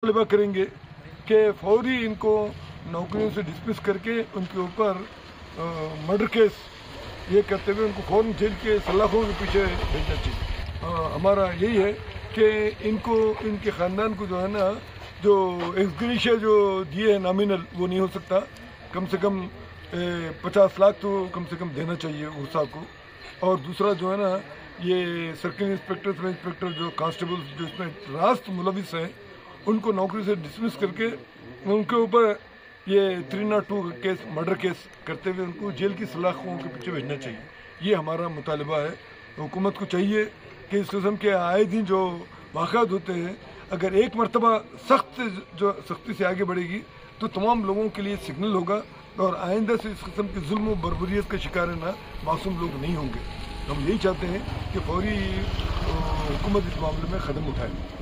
मुतालबा करेंगे कि फौरी इनको नौकरियों से डिसमिस करके उनके ऊपर मर्डर केस ये करते हुए उनको फ़ौरन जेल के सलाखों के पीछे भेजना चाहिए। हमारा यही है कि इनको, इनके ख़ानदान को जो है ना, जो एक्सग्रेशिया जो दिए हैं नॉमिनल वो नहीं हो सकता। कम से कम पचास लाख तो कम से कम देना चाहिए उर्सा को। और दूसरा जो है ना, ये सर्किल इंस्पेक्टर सब इंस्पेक्टर जो कांस्टेबल्स जो इसमें रास्त मुलविस हैं उनको नौकरी से डिसमिस करके उनके ऊपर ये three not two case, murder case करते हुए उनको जेल की सलाखों के पीछे भेजना चाहिए। ये हमारा मुतालबा है। हुकूमत को चाहिए कि इस किस्म के आए दिन जो वाक़ात होते हैं, अगर एक मरतबा सख्त जो, सख्ती से आगे बढ़ेगी तो तमाम लोगों के लिए सिग्नल होगा और आइंदा से इस किस्म के जुल्म बरबरीत का शिकार ना, मासूम लोग नहीं होंगे। हम यही चाहते हैं कि फौरी हुकूमत इस मामले में कदम उठाए।